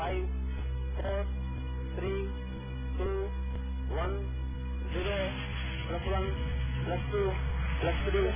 five, four, three, two, one, zero, plus one, plus two, plus three.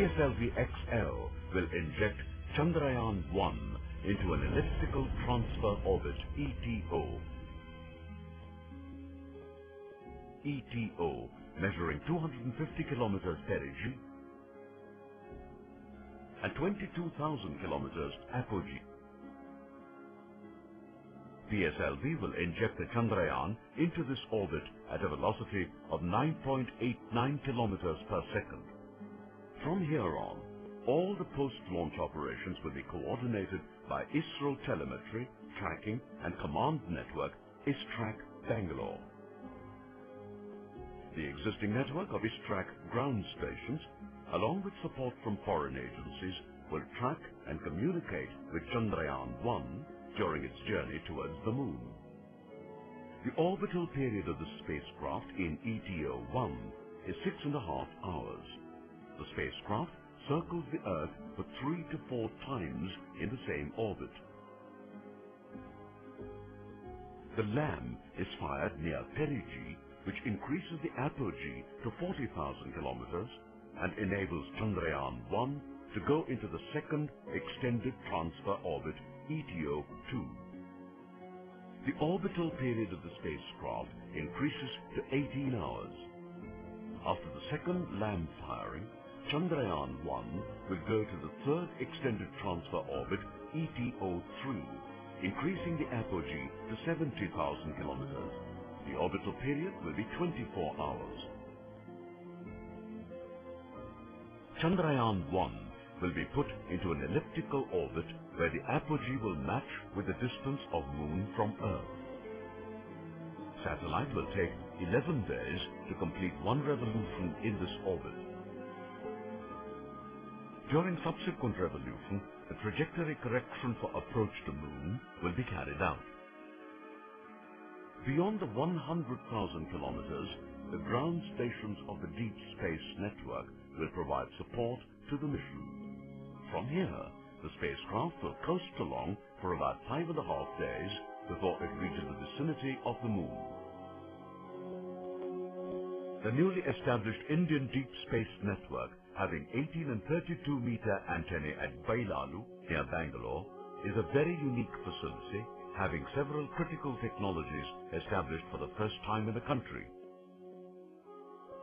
PSLV XL will inject Chandrayaan-1 into an elliptical transfer orbit ETO. ETO measuring 250 kilometers perigee and 22,000 kilometers apogee. PSLV will inject the Chandrayaan into this orbit at a velocity of 9.89 kilometers per second. From here on, all the post-launch operations will be coordinated by ISRO Telemetry, Tracking and Command Network, ISTRAC Bangalore. The existing network of ISTRAC ground stations, along with support from foreign agencies, will track and communicate with Chandrayaan-1 during its journey towards the Moon. The orbital period of the spacecraft in ETO-1 is six and a half hours. The spacecraft circles the Earth for three to four times in the same orbit. The LAM is fired near perigee, which increases the apogee to 40,000 kilometers and enables Chandrayaan-1 to go into the second extended transfer orbit, ETO-2. The orbital period of the spacecraft increases to 18 hours. After the second LAM firing, Chandrayaan-1 will go to the third extended transfer orbit, ETO-3, increasing the apogee to 70,000 kilometers. The orbital period will be 24 hours. Chandrayaan-1 will be put into an elliptical orbit where the apogee will match with the distance of Moon from Earth. Satellite will take 11 days to complete one revolution in this orbit. During subsequent revolution, a trajectory correction for approach to Moon will be carried out. Beyond the 100,000 kilometers, the ground stations of the Deep Space Network will provide support to the mission. From here, the spacecraft will coast along for about five and a half days before it reaches the vicinity of the Moon. The newly established Indian Deep Space Network, having 18 and 32 meter antennae at Byalalu, near Bangalore, is a very unique facility, having several critical technologies established for the first time in the country.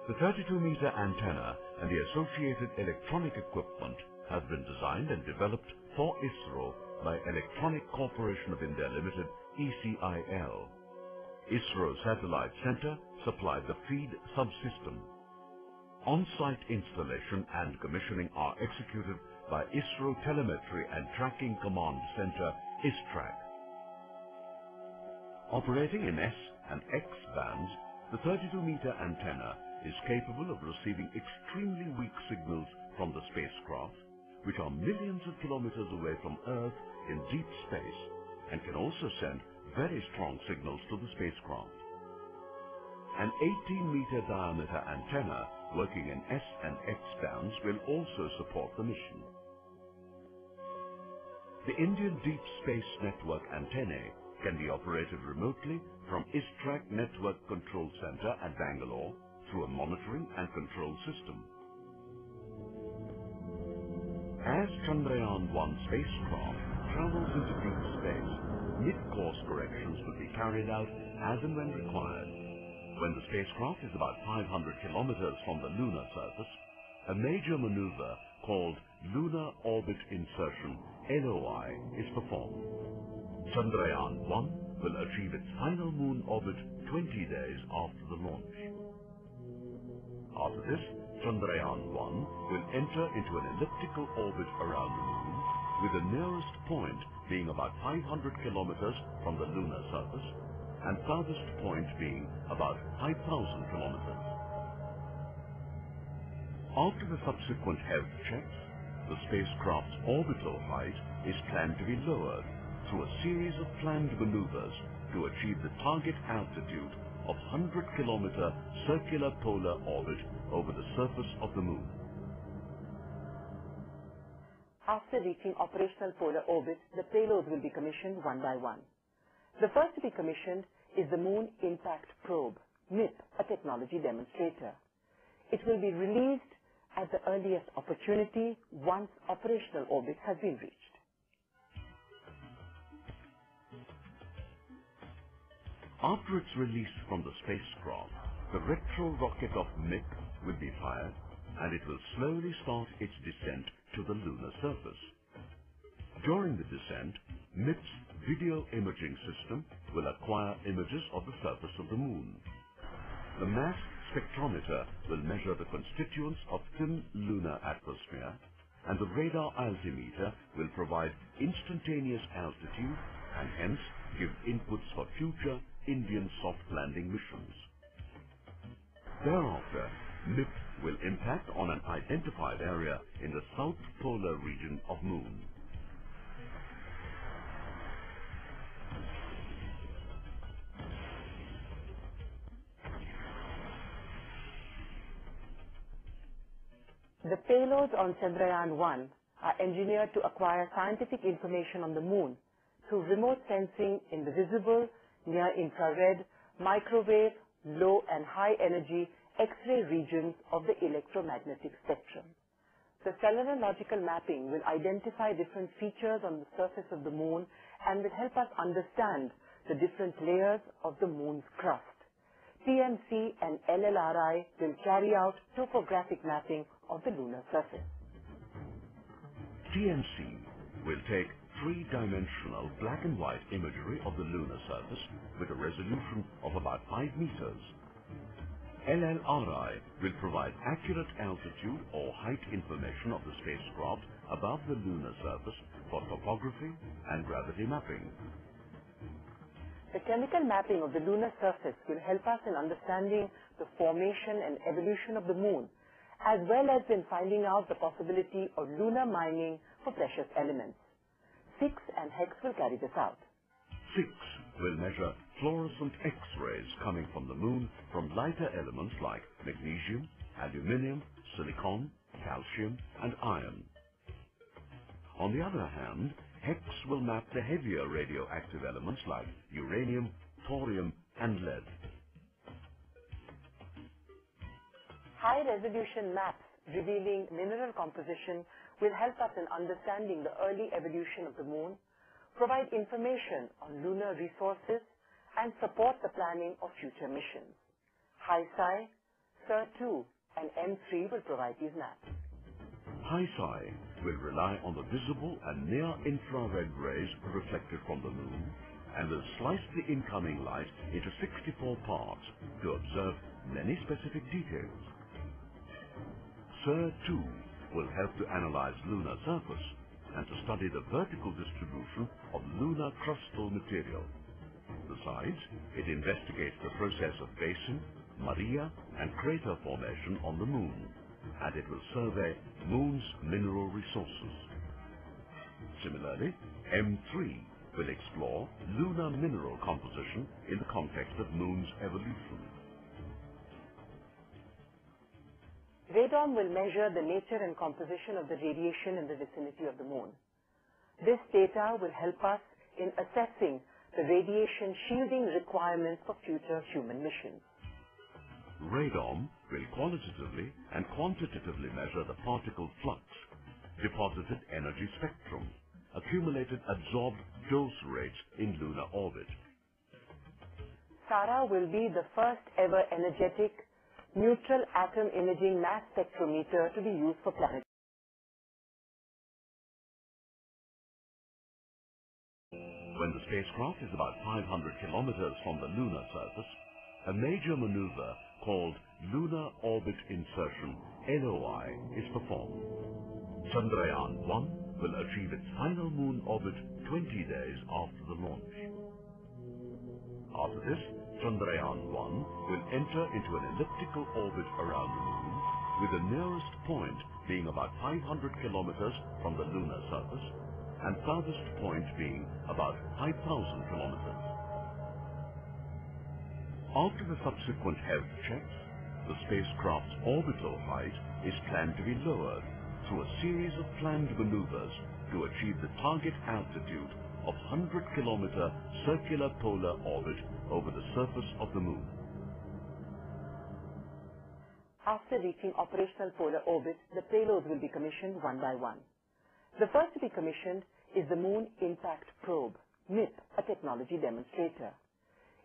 The 32 meter antenna and the associated electronic equipment has been designed and developed for ISRO by Electronic Corporation of India Limited, ECIL. ISRO Satellite Center supplied the feed subsystem. On-site installation and commissioning are executed by ISRO Telemetry and Tracking Command Center, ISTRAC. Operating in S and X bands, the 32-meter antenna is capable of receiving extremely weak signals from the spacecraft, which are millions of kilometers away from Earth in deep space, and can also send very strong signals to the spacecraft. An 18-meter diameter antenna working in S and X bands will also support the mission. The Indian Deep Space Network antennae can be operated remotely from ISTRAC Network Control Center at Bangalore through a monitoring and control system. As Chandrayaan-1 spacecraft travels into deep space, mid-course corrections will be carried out as and when required. When the spacecraft is about 500 kilometers from the lunar surface, a major maneuver called Lunar Orbit Insertion, LOI, is performed. Chandrayaan-1 will achieve its final moon orbit 20 days after the launch. After this, Chandrayaan-1 will enter into an elliptical orbit around the moon, with the nearest point being about 500 kilometers from the lunar surface and farthest point being about 5,000 kilometers. After the subsequent health checks, the spacecraft's orbital height is planned to be lowered through a series of planned maneuvers to achieve the target altitude of 100 kilometer circular polar orbit over the surface of the moon. After reaching operational polar orbit, the payloads will be commissioned one by one. The first to be commissioned is the Moon Impact Probe, MIP, a technology demonstrator. It will be released at the earliest opportunity once operational orbit has been reached. After its release from the spacecraft, the retro rocket of MIP will be fired and it will slowly start its descent to the lunar surface. During the descent, MIP's video imaging system will acquire images of the surface of the moon. The mass spectrometer will measure the constituents of thin lunar atmosphere and the radar altimeter will provide instantaneous altitude and hence give inputs for future Indian soft landing missions. Thereafter, MIP will impact on an identified area in the south polar region of Moon. The payloads on Chandrayaan-1 are engineered to acquire scientific information on the moon through remote sensing in the visible, near-infrared, microwave, low and high energy X-ray regions of the electromagnetic spectrum. The selenological mapping will identify different features on the surface of the moon and will help us understand the different layers of the moon's crust. TMC and LLRI will carry out topographic mapping of the lunar surface. TMC will take three-dimensional black and white imagery of the lunar surface with a resolution of about 5 meters. LLRI will provide accurate altitude or height information of the spacecraft above the lunar surface for topography and gravity mapping. The chemical mapping of the lunar surface will help us in understanding the formation and evolution of the moon, as well as in finding out the possibility of lunar mining for precious elements. SIX and HEX will carry this out. SIX will measure fluorescent X-rays coming from the moon from lighter elements like magnesium, aluminium, silicon, calcium, and iron. On the other hand, HEX will map the heavier radioactive elements like uranium, thorium, and lead. High-resolution maps revealing mineral composition will help us in understanding the early evolution of the moon, provide information on lunar resources, and support the planning of future missions. HySI, SIR-2, and M3 will provide these maps. HySI will rely on the visible and near-infrared rays reflected from the moon and will slice the incoming light into 64 parts to observe many specific details. SIR-2 will help to analyze lunar surface and to study the vertical distribution of lunar crustal material. Besides, it investigates the process of basin, maria, and crater formation on the moon, and it will survey moon's mineral resources. Similarly, M3 will explore lunar mineral composition in the context of moon's evolution. RADOM will measure the nature and composition of the radiation in the vicinity of the moon. This data will help us in assessing the radiation shielding requirements for future human missions. RADOM will qualitatively and quantitatively measure the particle flux, deposited energy spectrum, accumulated absorbed dose rates in lunar orbit. SARA will be the first ever energetic neutral atom imaging mass spectrometer to be used for planetary. When the spacecraft is about 500 kilometers from the lunar surface, a major maneuver called lunar orbit insertion LOI is performed. Chandrayaan-1 will achieve its final moon orbit 20 days after the launch. After this, Chandrayaan-1 will enter into an elliptical orbit around the moon, with the nearest point being about 500 kilometers from the lunar surface, and farthest point being about 5,000 kilometers. After the subsequent health checks, the spacecraft's orbital height is planned to be lowered through a series of planned maneuvers to achieve the target altitude of 100 kilometer circular polar orbit over the surface of the moon. After reaching operational polar orbit, the payloads will be commissioned one by one. The first to be commissioned is the Moon Impact Probe, MIP, a technology demonstrator.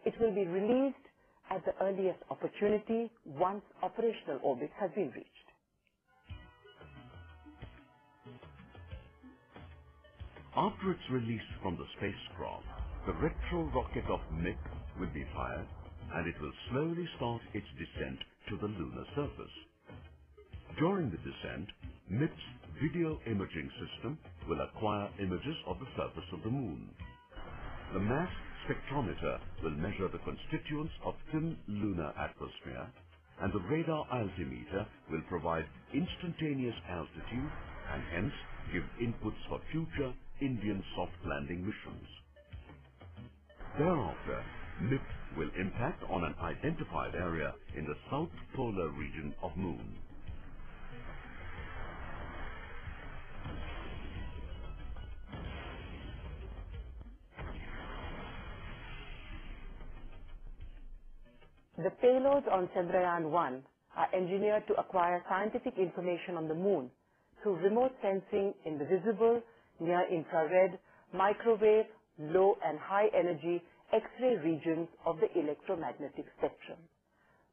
It will be released at the earliest opportunity once operational orbit has been reached. After its release from the spacecraft, the retro rocket of MIP will be fired and it will slowly start its descent to the lunar surface. During the descent, MIP's video imaging system will acquire images of the surface of the moon. The mass spectrometer will measure the constituents of thin lunar atmosphere and the radar altimeter will provide instantaneous altitude and hence give inputs for future Indian soft landing missions. Thereafter, MIP will impact on an identified area in the south polar region of Moon. The payloads on Chandrayaan-1 are engineered to acquire scientific information on the moon through remote sensing in the visible, near-infrared, microwave, low and high energy X-ray regions of the electromagnetic spectrum.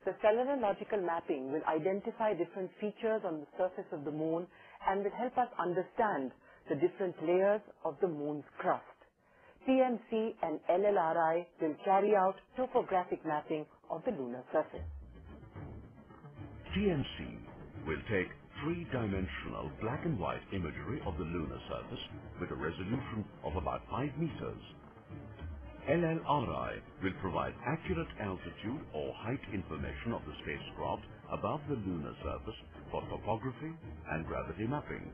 The selenological mapping will identify different features on the surface of the moon and will help us understand the different layers of the moon's crust. TMC and LLRI will carry out topographic mapping of the lunar surface. TMC will take three-dimensional black and white imagery of the lunar surface with a resolution of about 5 meters. LLRI will provide accurate altitude or height information of the spacecraft above the lunar surface for topography and gravity mapping.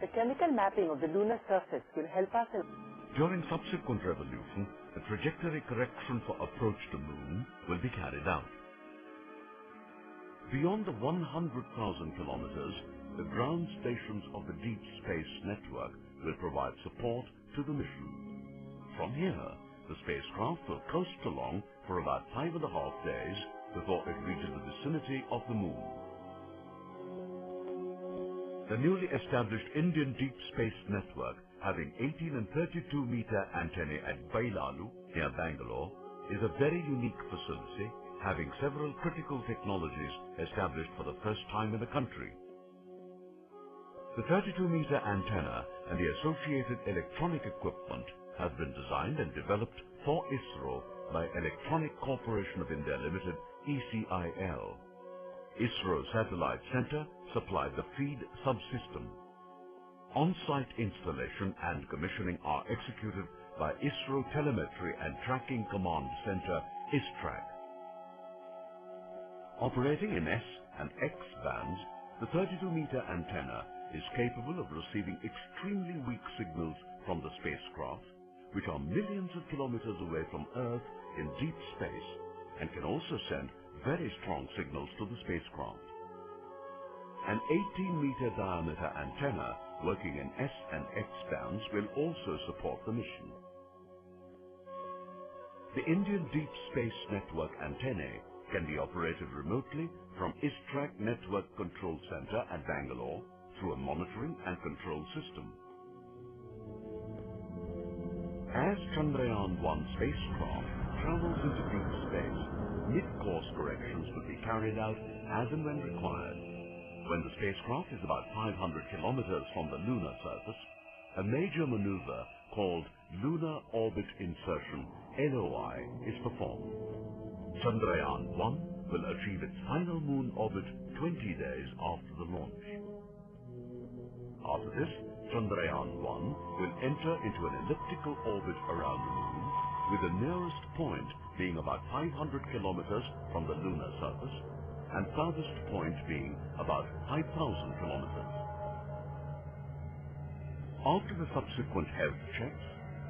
The chemical mapping of the lunar surface will help us in During subsequent revolution, the trajectory correction for approach to Moon will be carried out. Beyond the 100,000 kilometers, the ground stations of the Deep Space Network will provide support to the mission. From here, the spacecraft will coast along for about five and a half days before it reaches the vicinity of the Moon. The newly established Indian Deep Space Network, having 18 and 32 meter antennae at Byalalu, near Bangalore, is a very unique facility, having several critical technologies established for the first time in the country. The 32 meter antenna and the associated electronic equipment has been designed and developed for ISRO by Electronic Corporation of India Limited, ECIL. ISRO Satellite Center supplied the feed subsystem. On-site installation and commissioning are executed by ISRO Telemetry and Tracking Command Center, ISTRAC. Operating in S and X bands, the 32-meter antenna is capable of receiving extremely weak signals from the spacecraft, which are millions of kilometers away from Earth in deep space, and can also send very strong signals to the spacecraft. An 18-meter diameter antenna working in S and X bands will also support the mission. The Indian Deep Space Network antennae can be operated remotely from ISTRAC Network Control Center at Bangalore through a monitoring and control system. As Chandrayaan-1 spacecraft travels into deep space, mid-course corrections will be carried out as and when required. When the spacecraft is about 500 kilometers from the lunar surface, a major maneuver called Lunar Orbit Insertion, LOI, is performed. Chandrayaan-1 will achieve its final moon orbit 20 days after the launch. After this, Chandrayaan-1 will enter into an elliptical orbit around the moon, with the nearest point being about 500 kilometers from the lunar surface and farthest point being about 5,000 kilometers. After the subsequent health checks,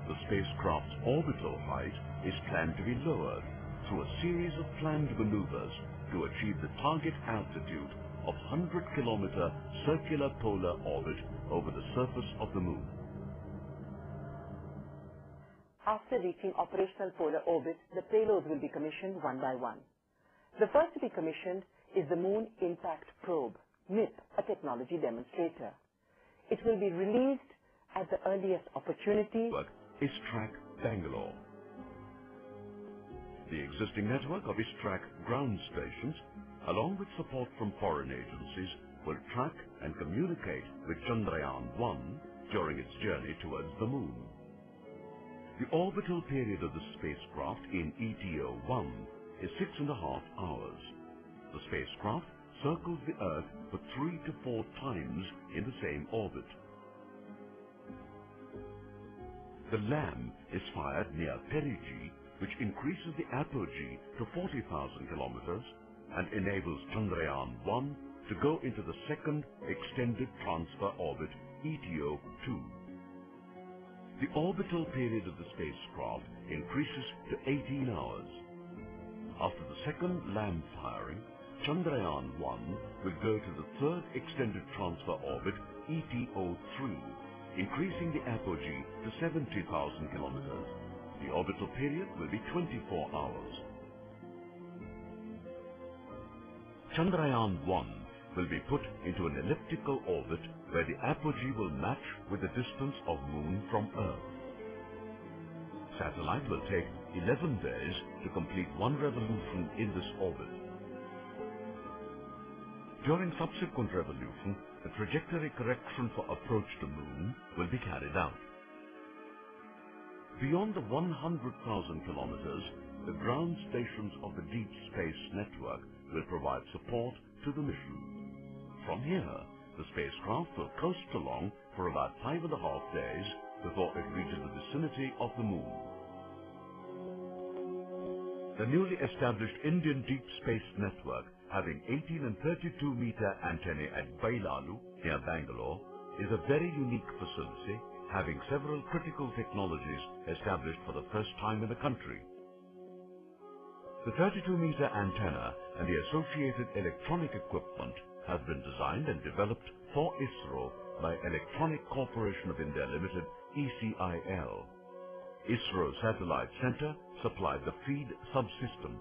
the spacecraft's orbital height is planned to be lowered through a series of planned maneuvers to achieve the target altitude of 100 kilometer circular polar orbit over the surface of the moon. After reaching operational polar orbit, the payloads will be commissioned one by one. The first to be commissioned is the Moon Impact Probe, MIP, a technology demonstrator. It will be released at the earliest opportunity Network ISTRAC Bangalore. The existing network of ISTRAC ground stations, along with support from foreign agencies, will track and communicate with Chandrayaan-1 during its journey towards the moon. The orbital period of the spacecraft in ETO-1 is six and a half hours. The spacecraft circles the Earth for three to four times in the same orbit. The LAM is fired near perigee, which increases the apogee to 40,000 kilometers and enables Chandrayaan-1 to go into the second extended transfer orbit, ETO-2. The orbital period of the spacecraft increases to 18 hours. After the second LAM firing, Chandrayaan-1 will go to the third extended transfer orbit, ETO-3, increasing the apogee to 70,000 kilometers. The orbital period will be 24 hours. Chandrayaan-1 will be put into an elliptical orbit where the apogee will match with the distance of Moon from Earth. Satellite will take 11 days to complete one revolution in this orbit. During subsequent revolution, the trajectory correction for approach to Moon will be carried out. Beyond the 100,000 kilometers, the ground stations of the Deep Space Network will provide support to the mission. From here, the spacecraft will coast along for about five and a half days before it reaches the vicinity of the Moon. The newly established Indian Deep Space Network, having 18 and 32 meter antennae at Byalalu, near Bangalore, is a very unique facility, having several critical technologies established for the first time in the country. The 32 meter antenna and the associated electronic equipment has been designed and developed for ISRO by Electronic Corporation of India Limited, ECIL. ISRO Satellite Center supplied the feed subsystem.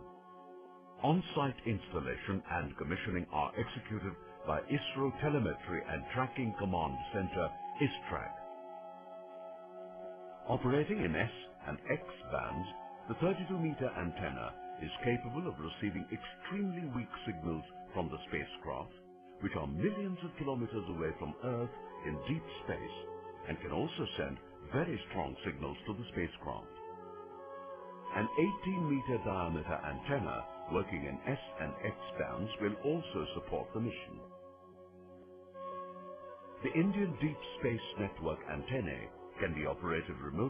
On-site installation and commissioning are executed by ISRO Telemetry and Tracking Command Center, ISTRAC. Operating in S and X bands, the 32-meter antenna is capable of receiving extremely weak signals from the spacecraft, which are millions of kilometers away from Earth in deep space, and can also send very strong signals to the spacecraft. An 18-meter diameter antenna working in S and X bands will also support the mission. The Indian Deep Space Network antennae can be operated remotely